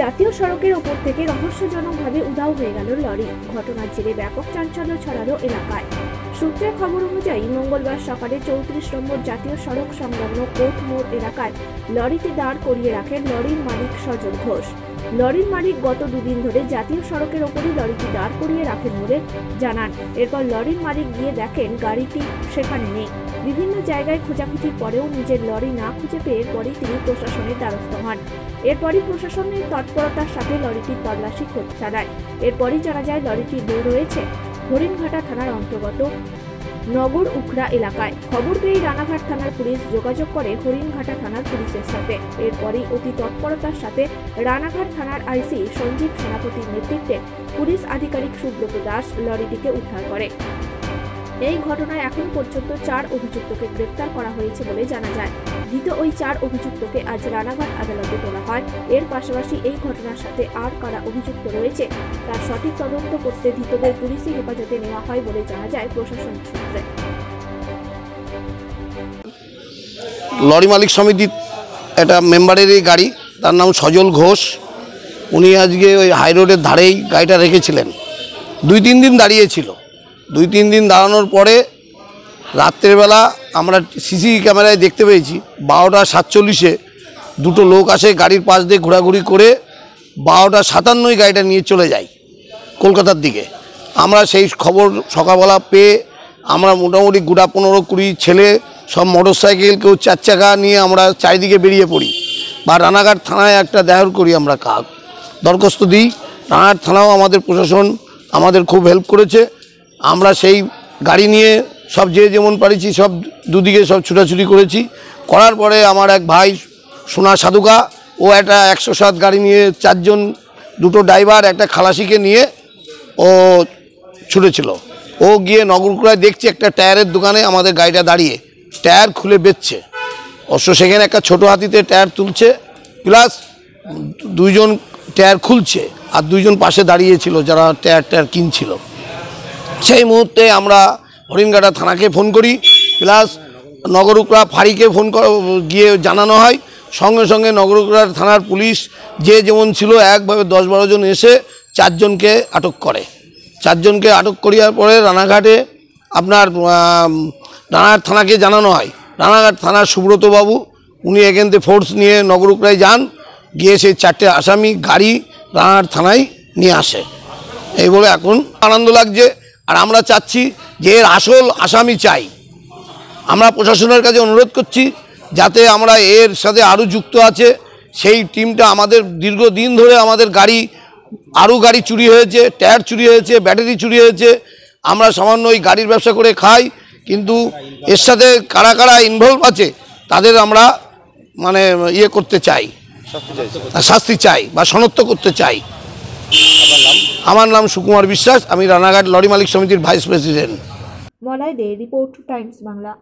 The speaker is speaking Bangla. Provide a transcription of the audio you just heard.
জাতীয় সড়কের ওপর থেকে রহস্যজনকভাবে উধাও হয়ে গেল লরি। ঘটনার জেরে ব্যাপক চাঞ্চল্য ছড়ালো এলাকায়। সূত্রের খবর অনুযায়ী, মঙ্গলবার সকালে চৌত্রিশ নম্বর জাতীয় সড়ক সংলগ্ন কোর্ট মোড় এলাকায় লরিতে দাঁড় করিয়ে রাখেন লরির মালিক সজল ঘোষ। লরির মালিক গত দুদিন ধরে জাতীয় সড়কের ওপরই লরিটি দাঁড় করিয়ে রাখেন বলে জানান। এরপর লরির মালিক গিয়ে দেখেন গাড়িটি সেখানে নেই। বিভিন্ন জায়গায় খোঁজাখুঁজির পরেও নিজের লরি না খুঁজে পেয়ে পরেই তিনি প্রশাসনের দ্বারস্থ হন। এরপরই প্রশাসনের তৎপরতার সাথে লরিটির তল্লাশি খোঁজ চালায়। এরপরই জানা যায়, লরিটি দূর রয়েছে। হরিণঘাটা থানার অন্তর্গত নগর উখড়া এলাকায়। খবর পেয়ে রানাঘাট থানার পুলিশ যোগাযোগ করে হরিণঘাটা থানার পুলিশের সাথে। এরপরই অতি তৎপরতার সাথে রানাঘাট থানার আইসি সঞ্জীব সেনাপতির নেতৃত্বে পুলিশ আধিকারিক সুব্রত দাস লরিটিকে উদ্ধার করে। এই ঘটনায় এখন পর্যন্ত চার অভিযুক্তকে গ্রেপ্তার করা হয়েছে বলে জানা যায়। ধৃত ওই চার অভিযুক্তকে আজ রানাঘাট আদালতে তোলা হয়। এর পাশাপাশি এই ঘটনার সাথে আর কারা অভিযুক্ত রয়েছে, তার সঠিক তদন্ত করতে ধৃতদের পুলিশি হেফাজতে নেওয়া হয় বলে জানা যায় প্রশাসন সূত্রে। লরি মালিক সমিতির একটা মেম্বারেরই গাড়ি, তার নাম সজল ঘোষ। উনি আজকে ওই হাই রোডের ধারেই গাড়িটা রেখেছিলেন। দুই তিন দিন দাঁড়িয়েছিল দুই, তিন দিন দাঁড়ানোর পরে রাত্রেবেলা আমরা সিসি ক্যামেরায় দেখতে পেয়েছি, বারোটা সাতচল্লিশে দুটো লোক আসে গাড়ির পাশ দিয়ে ঘোরাঘুরি করে বারোটা সাতান্নই গাড়িটা নিয়ে চলে যায় কলকাতার দিকে। আমরা সেই খবর সকালবেলা পেয়ে আমরা মোটামুটি গোটা পনেরো কুড়ি ছেলে সব মোটর সাইকেল কেউ চার চাকা নিয়ে আমরা চারিদিকে বেরিয়ে পড়ি। বা রানাঘাট থানায় একটা দেহর করি আমরা কাক দরখাস্ত দিই। রানাঘাট থানাও আমাদের প্রশাসন আমাদের খুব হেল্প করেছে। আমরা সেই গাড়ি নিয়ে সব যে যেমন পারিছি, সব দুদিকে সব ছুটাছুটি করেছি। করার পরে আমার এক ভাই সোনা সাধুকা, ও একটা একশো সাত গাড়ি নিয়ে চারজন, দুটো ড্রাইভার, একটা খালাসিকে নিয়ে ও ছুটেছিল। ও গিয়ে নগরকুড়ায় দেখছে একটা টায়ারের দোকানে আমাদের গাড়িটা দাঁড়িয়ে, টায়ার খুলে বেচছে। অবশ্য সেখানে একটা ছোটো হাতিতে টায়ার তুলছে, প্লাস দুইজন টায়ার খুলছে, আর দুইজন পাশে দাঁড়িয়েছিল যারা টায়ার টায়ার কিনছিল। সেই মুহূর্তে আমরা হরিণঘাটা থানাকে ফোন করি, প্লাস নগরুকরা ফাঁড়িকে ফোন গিয়ে জানানো হয়। সঙ্গে সঙ্গে নগরুকরা থানার পুলিশ যে যেমন ছিল, একভাবে দশ বারো জন এসে চারজনকে আটক করে। চারজনকে আটক করিয়ার পরে রানাঘাটে আপনার রানাঘাট থানাকে জানানো হয়। রানাঘাট থানার সুব্রতবাবু উনি এখান থেকে ফোর্স নিয়ে নগরুকড়ায় যান। গিয়ে সেই চারটে আসামি গাড়ি রানাঘাট থানায় নিয়ে আসে। এই বলে এখন আনন্দ লাগছে। আর আমরা চাচ্ছি যে এর আসল আসামি চাই। আমরা প্রশাসনের কাছে অনুরোধ করছি যাতে আমরা এর সাথে আরও যুক্ত আছে। সেই টিমটা আমাদের দীর্ঘদিন ধরে আমাদের গাড়ি আরও গাড়ি চুরি হয়েছে টায়ার চুরি হয়েছে ব্যাটারি চুরি হয়েছে। আমরা সামান্য ওই গাড়ির ব্যবসা করে খাই কিন্তু এর সাথে কারা কারা ইনভলভ আছে তাদের আমরা মানে ইয়ে করতে চাই। শাস্তি চাই বা শনাক্ত করতে চাই। আমার নাম সুকুমার বিশ্বাস, আমি রানাঘাট লরি মালিক সমিতির ভাইস প্রেসিডেন্ট। বলাই দে রিপোর্ট, টাইমস বাংলা।